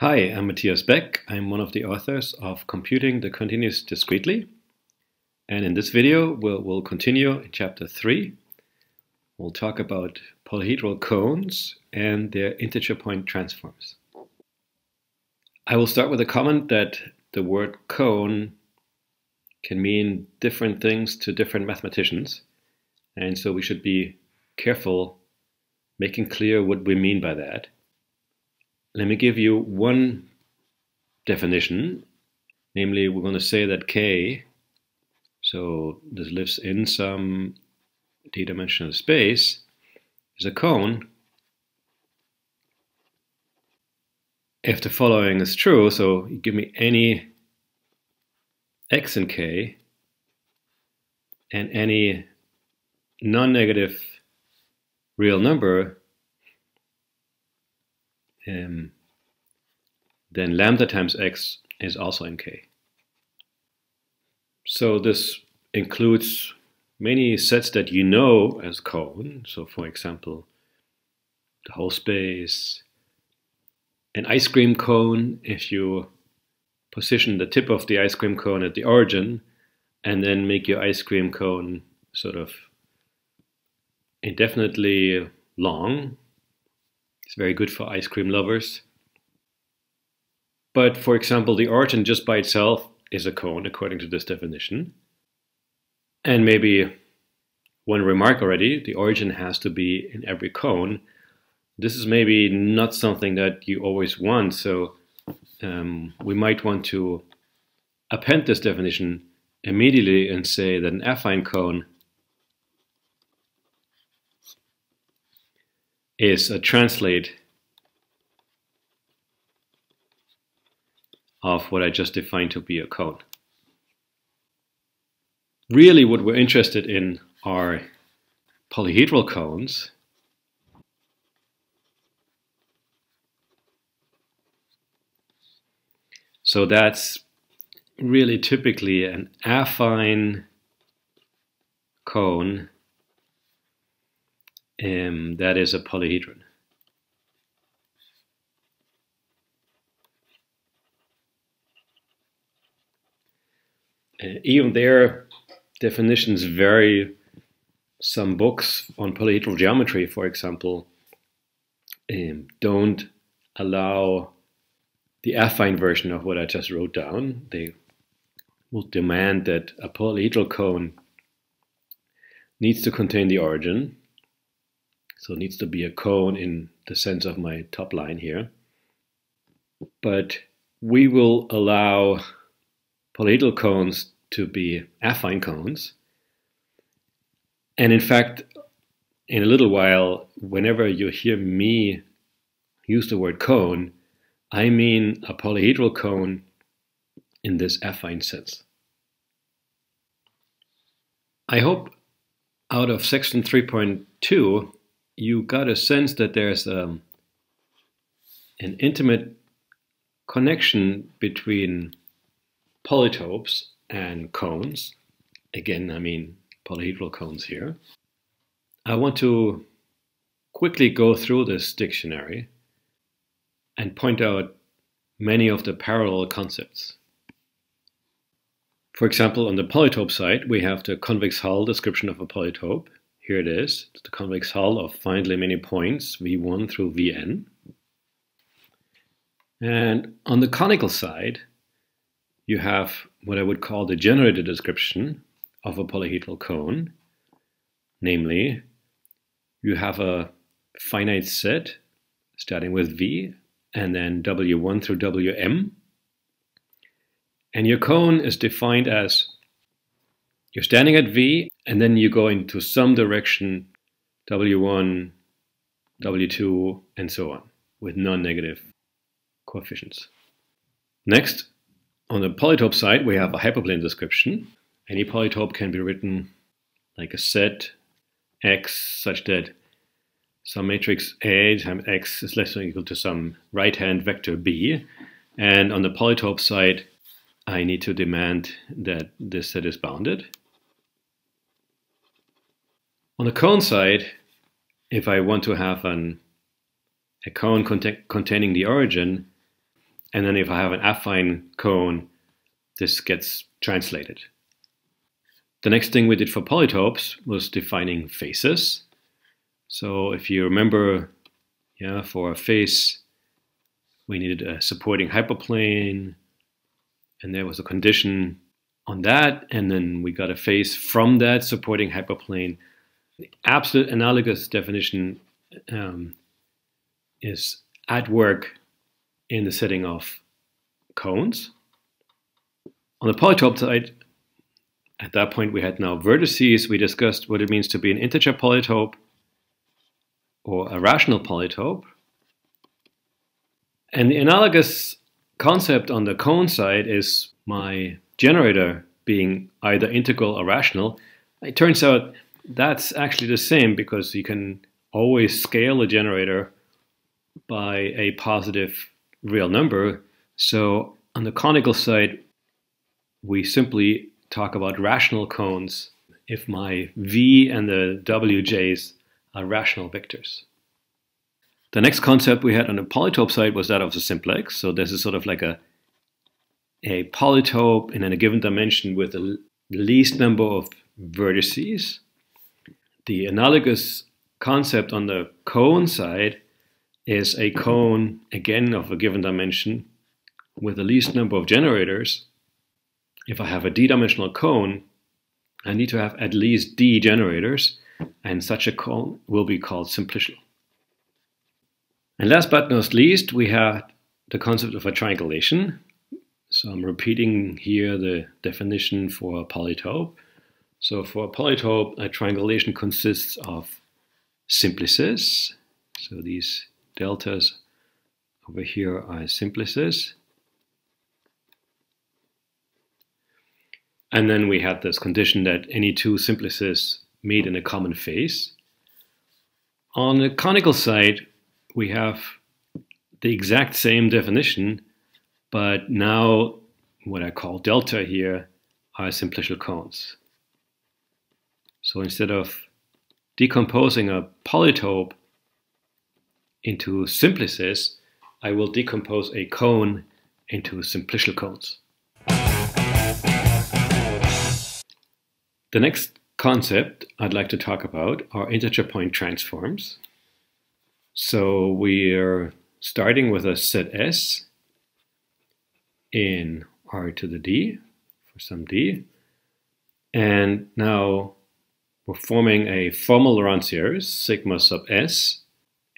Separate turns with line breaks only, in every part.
Hi, I'm Matthias Beck. I'm one of the authors of Computing the Continuous Discretely. And in this video, we'll, we'll continue in chapter 3. We'll talk about polyhedral cones and their integer point transforms. I will start with a comment that the word cone can mean different things to different mathematicians. And so we should be careful making clear what we mean by that. Let me give you one definition. Namely, we're going to say that K, so this lives in some d-dimensional space, is a cone if the following is true, so you give me any x in k and any non-negative real number um, then lambda times x is also in K. So this includes many sets that you know as cone. So for example, the whole space, an ice cream cone, if you position the tip of the ice cream cone at the origin and then make your ice cream cone sort of indefinitely long it's very good for ice cream lovers. But for example, the origin just by itself is a cone according to this definition. And maybe one remark already, the origin has to be in every cone. This is maybe not something that you always want, so um, we might want to append this definition immediately and say that an affine cone is a translate of what I just defined to be a cone. Really what we're interested in are polyhedral cones. So that's really typically an affine cone um, that is a polyhedron. Uh, even their definitions vary. Some books on polyhedral geometry, for example, um, don't allow the affine version of what I just wrote down. They will demand that a polyhedral cone needs to contain the origin so it needs to be a cone in the sense of my top line here. But we will allow polyhedral cones to be affine cones. And in fact, in a little while, whenever you hear me use the word cone, I mean a polyhedral cone in this affine sense. I hope out of section 3.2 you got a sense that there's um, an intimate connection between polytopes and cones. Again, I mean polyhedral cones here. I want to quickly go through this dictionary and point out many of the parallel concepts. For example, on the polytope side, we have the convex hull description of a polytope. Here it is, it's the convex hull of finitely many points, v1 through vn. And on the conical side, you have what I would call the generated description of a polyhedral cone. Namely, you have a finite set starting with v and then w1 through wm. And your cone is defined as you're standing at v and then you go into some direction W1, W2, and so on with non-negative coefficients. Next, on the polytope side, we have a hyperplane description. Any polytope can be written like a set x such that some matrix A times x is less than or equal to some right-hand vector b. And on the polytope side, I need to demand that this set is bounded. On the cone side, if I want to have an, a cone cont containing the origin, And then if I have an affine cone, this gets translated. The next thing we did for polytopes was defining faces. So if you remember, yeah, for a face, we needed a supporting hyperplane, and there was a condition on that, and then we got a face from that supporting hyperplane. The absolute analogous definition um, is at work in the setting of cones. On the polytope side, at that point we had now vertices. We discussed what it means to be an integer polytope or a rational polytope. And the analogous concept on the cone side is my generator being either integral or rational. It turns out that's actually the same because you can always scale a generator by a positive real number. So on the conical side, we simply talk about rational cones if my v and the wj's are rational vectors. The next concept we had on the polytope side was that of the simplex. So this is sort of like a, a polytope in a given dimension with the least number of vertices. The analogous concept on the cone side is a cone, again, of a given dimension with the least number of generators. If I have a d-dimensional cone, I need to have at least d generators, and such a cone will be called simplicial. And last but not least, we have the concept of a triangulation. So I'm repeating here the definition for a polytope. So for a polytope, a triangulation consists of simplices. So these deltas over here are simplices. And then we have this condition that any two simplices meet in a common face. On the conical side, we have the exact same definition, but now what I call delta here are simplicial cones. So instead of decomposing a polytope into simplices, I will decompose a cone into simplicial cones. The next concept I'd like to talk about are integer point transforms. So we're starting with a set S in R to the D for some D. And now we're forming a formal Laurent series, sigma sub S,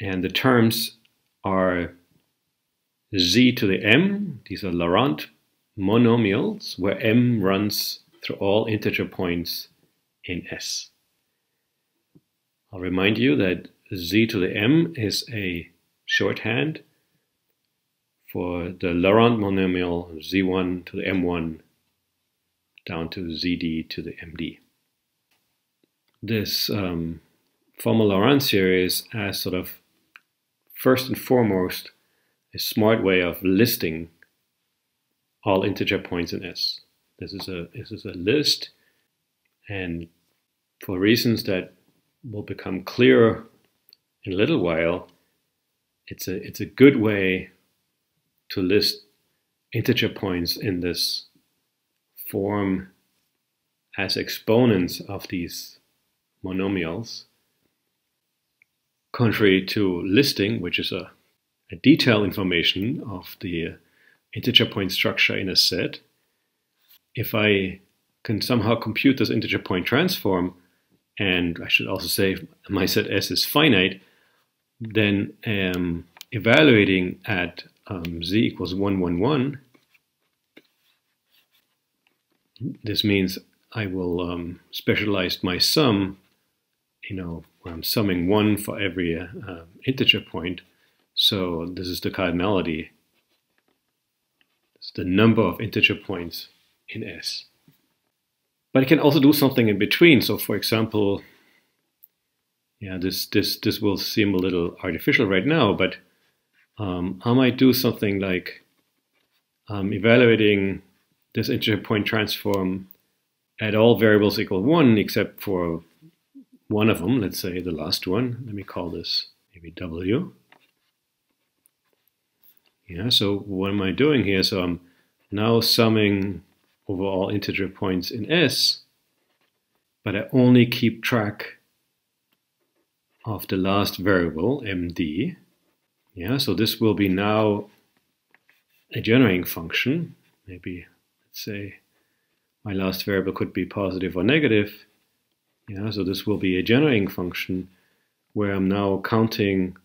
and the terms are z to the m. These are Laurent monomials, where m runs through all integer points in S. I'll remind you that z to the m is a shorthand for the Laurent monomial z1 to the m1 down to zd to the md. This um, formal Laurent series as sort of first and foremost a smart way of listing all integer points in S. This is a this is a list, and for reasons that will become clearer in a little while, it's a it's a good way to list integer points in this form as exponents of these monomials, contrary to listing, which is a, a detailed information of the integer point structure in a set. If I can somehow compute this integer point transform, and I should also say my set S is finite, then um, evaluating at um, z equals 1, 1, 1, this means I will um, specialize my sum, you know, I'm summing 1 for every uh, integer point. So this is the cardinality. It's the number of integer points in S. But it can also do something in between. So for example, yeah, this this this will seem a little artificial right now, but um, I might do something like um, evaluating this integer point transform at all variables equal one except for one of them. Let's say the last one. Let me call this maybe W. Yeah, so what am I doing here? So I'm now summing over all integer points in S, but I only keep track of the last variable, md. Yeah, so this will be now a generating function. Maybe, let's say, my last variable could be positive or negative. Yeah, so this will be a generating function where I'm now counting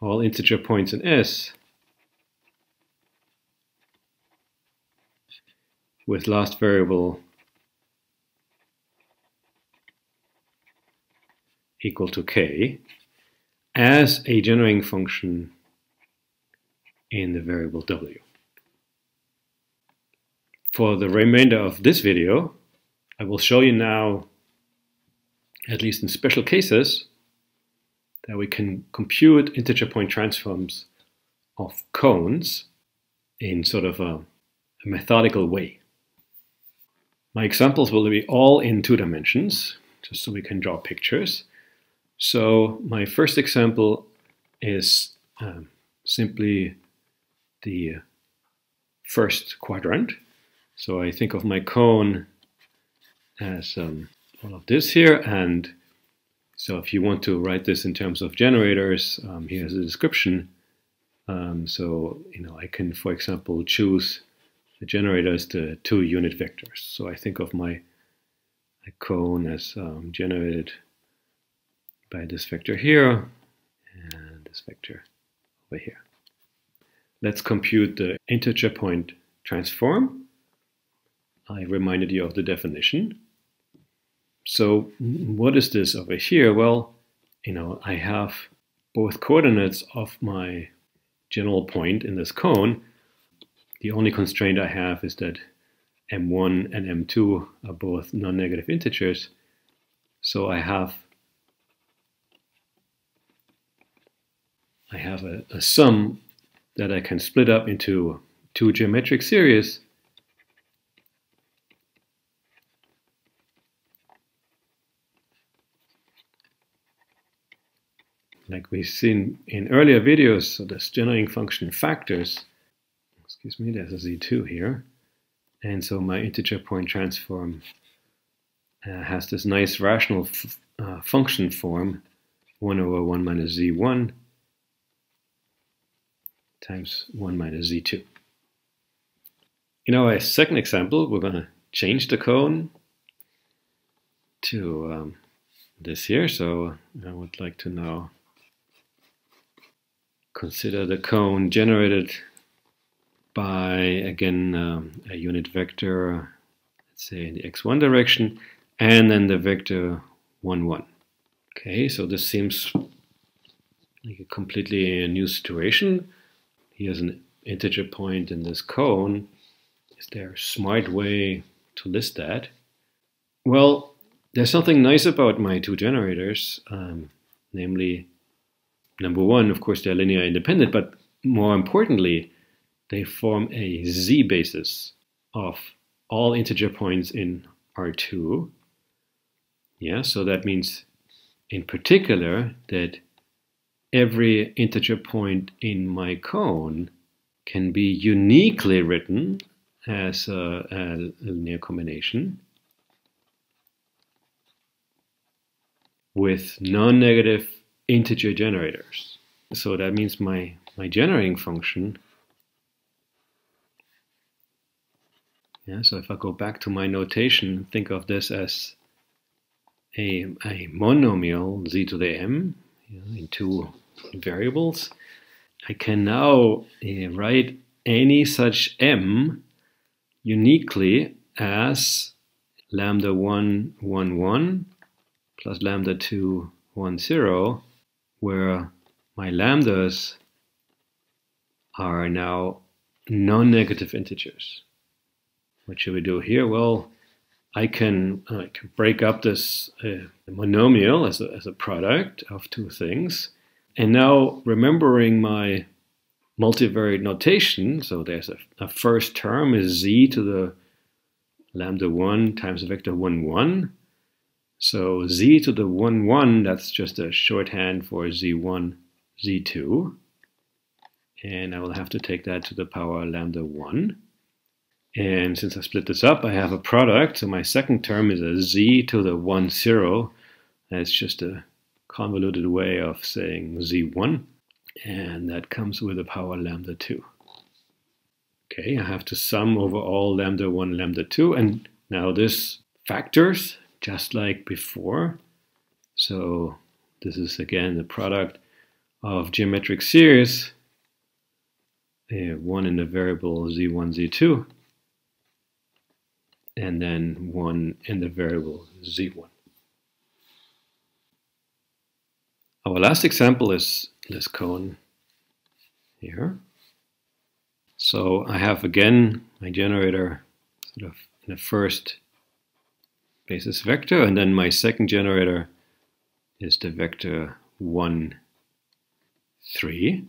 all integer points in S with last variable equal to k as a generating function in the variable w. For the remainder of this video, I will show you now, at least in special cases, that we can compute integer point transforms of cones in sort of a, a methodical way. My examples will be all in two dimensions, just so we can draw pictures. So my first example is um, simply the first quadrant. So I think of my cone as um, all of this here, and so if you want to write this in terms of generators, um, here's a description. Um, so you know I can, for example, choose the generator as the two unit vectors. So I think of my, my cone as um, generated by this vector here and this vector over here. Let's compute the integer point transform. I reminded you of the definition. So what is this over here? Well, you know, I have both coordinates of my general point in this cone. The only constraint I have is that m1 and m2 are both non-negative integers. So I have I have a, a sum that I can split up into two geometric series like we've seen in earlier videos, so this generating function factors, excuse me, there's a z2 here, and so my integer point transform uh, has this nice rational uh, function form, 1 over 1 minus z1 times 1 minus z2. In our second example, we're going to change the cone to um, this here. So I would like to now consider the cone generated by, again, um, a unit vector, let's say in the x1 direction, and then the vector 1, 1. Okay, so this seems like a completely new situation. Here's an integer point in this cone. Is there a smart way to list that? Well, there's something nice about my two generators, um, namely number one, of course, they're linear independent, but more importantly, they form a z basis of all integer points in R2. Yeah, so that means in particular that every integer point in my cone can be uniquely written as a, a linear combination with non-negative integer generators. So that means my, my generating function, yeah, so if I go back to my notation, think of this as a, a monomial z to the m you in two variables. I can now uh, write any such m uniquely as lambda 1, 1, 1 plus lambda 2, 1, 0 where my lambdas are now non-negative integers. What should we do here? Well, I can, uh, I can break up this uh, monomial as a, as a product of two things. And now remembering my multivariate notation, so there's a, a first term is z to the lambda 1 times the vector 1, 1. So z to the 1, 1, that's just a shorthand for z1, z2. and I will have to take that to the power lambda 1. And since I split this up, I have a product. So my second term is a z to the 1, 0. That's just a convoluted way of saying z1. And that comes with a power lambda 2. Okay, I have to sum over all lambda 1, lambda 2. And now this factors just like before. So this is again the product of geometric series, uh, one in the variable z1, z2, and then one in the variable z1. Our last example is this cone here. So I have again my generator sort of in the first basis vector, and then my second generator is the vector 1, 3.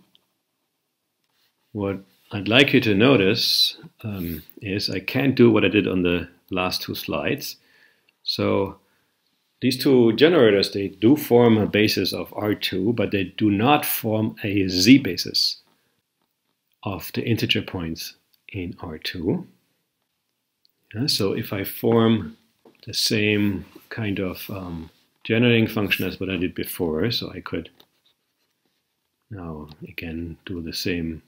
What I'd like you to notice um, is I can't do what I did on the last two slides. So these two generators, they do form a basis of R2, but they do not form a Z basis of the integer points in R2. Yeah, so if I form the same kind of um, generating function as what I did before, so I could now again do the same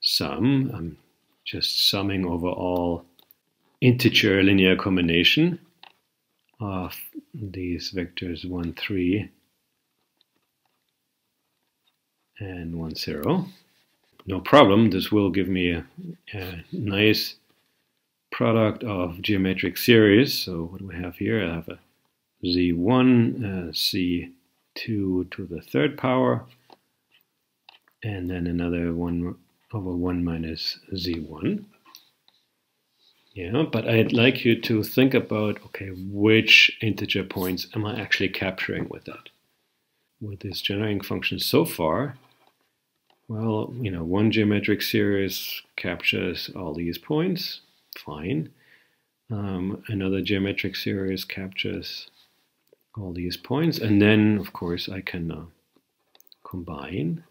sum. I'm just summing over all integer linear combination of these vectors 1, 3 and 1, 0 no problem. This will give me a, a, nice product of geometric series. So what do we have here? I have a z1, uh, z2 to the third power, and then another 1 over 1 minus z1. Yeah, but I'd like you to think about, okay, which integer points am I actually capturing with that? With this generating function so far, well, you know, one geometric series captures all these points, fine. Um, another geometric series captures all these points, and then, of course, I can uh, combine.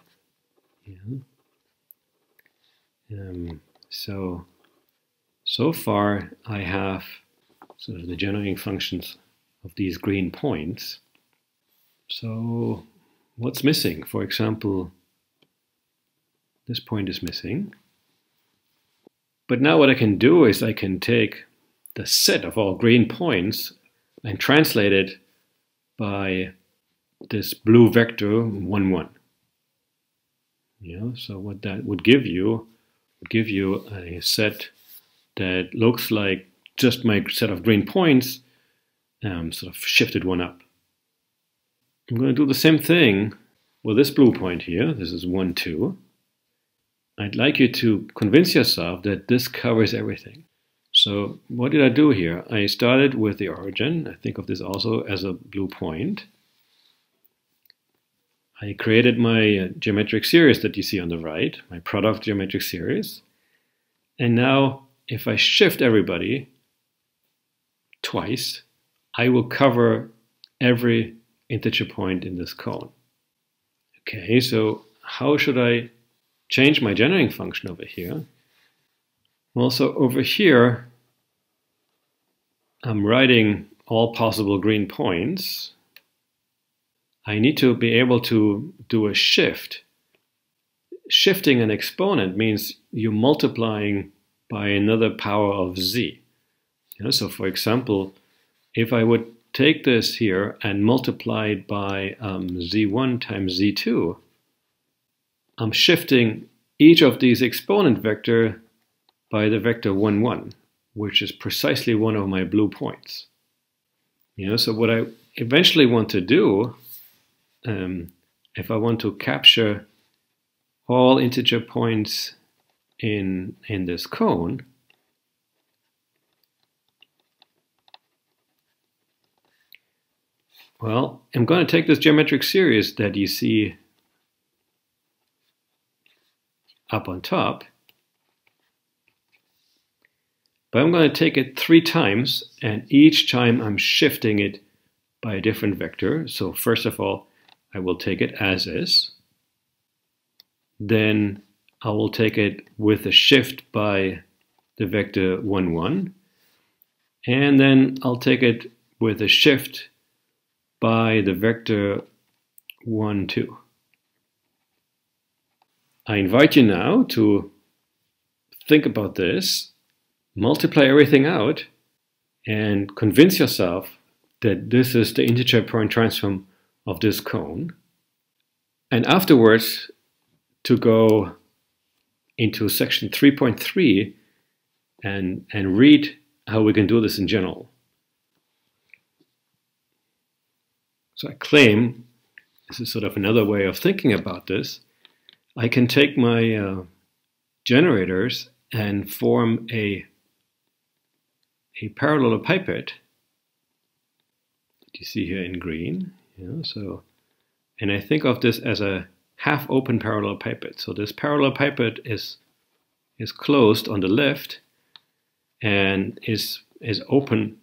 Yeah. Um, so, so far I have sort of the generating functions of these green points. So, what's missing? For example, this point is missing. But now what I can do is I can take the set of all green points and translate it by this blue vector 1, 1. You know, so what that would give you would give you a set that looks like just my set of green points um, sort of shifted one up. I'm going to do the same thing with this blue point here. This is 1, 2. I'd like you to convince yourself that this covers everything. So what did I do here? I started with the origin. I think of this also as a blue point. I created my uh, geometric series that you see on the right, my product geometric series. And now if I shift everybody twice, I will cover every integer point in this cone. Okay, so how should I change my generating function over here. Well, so over here, I'm writing all possible green points. I need to be able to do a shift. Shifting an exponent means you're multiplying by another power of z. You know, so for example, if I would take this here and multiply it by um, z1 times z2, I'm shifting each of these exponent vector by the vector 1, 1, which is precisely one of my blue points. You know, so what I eventually want to do, um, if I want to capture all integer points in, in this cone, well, I'm going to take this geometric series that you see up on top. But I'm going to take it three times, and each time I'm shifting it by a different vector. So first of all, I will take it as is. then I will take it with a shift by the vector 1, 1. And then I'll take it with a shift by the vector 1, 2. I invite you now to think about this, multiply everything out, and convince yourself that this is the integer point transform of this cone. And afterwards, to go into section 3.3 and, and read how we can do this in general. So I claim, this is sort of another way of thinking about this, I can take my uh, generators and form a, a parallelepiped you see here in green. Yeah, so, and I think of this as a half open parallelepiped. So this parallelepiped is is closed on the left and is is open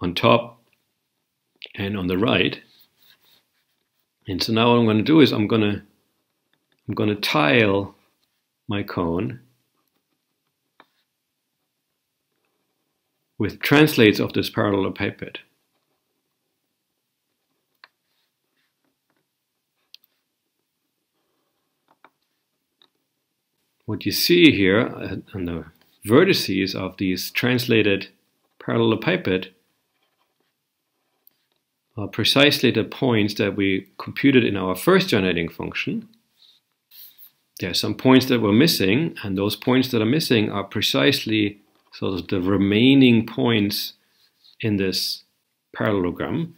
on top and on the right. And so now what I'm going to do is I'm going to I'm going to tile my cone with translates of this parallelepiped. What you see here uh, on the vertices of these translated parallelepiped are precisely the points that we computed in our first generating function. There are some points that were missing, and those points that are missing are precisely sort of the remaining points in this parallelogram.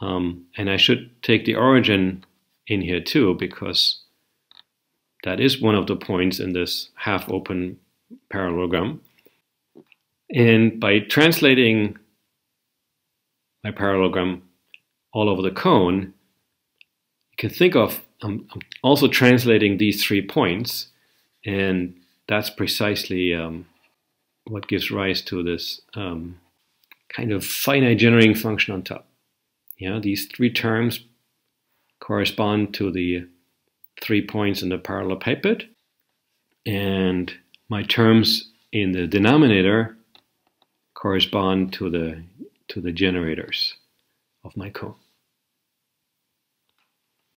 Um, and I should take the origin in here too, because that is one of the points in this half-open parallelogram. And by translating my parallelogram all over the cone, you can think of I'm, also translating these three points, and that's precisely um, what gives rise to this um, kind of finite generating function on top. Yeah, these three terms correspond to the three points in the parallelepiped, and my terms in the denominator correspond to the to the generators of my cone.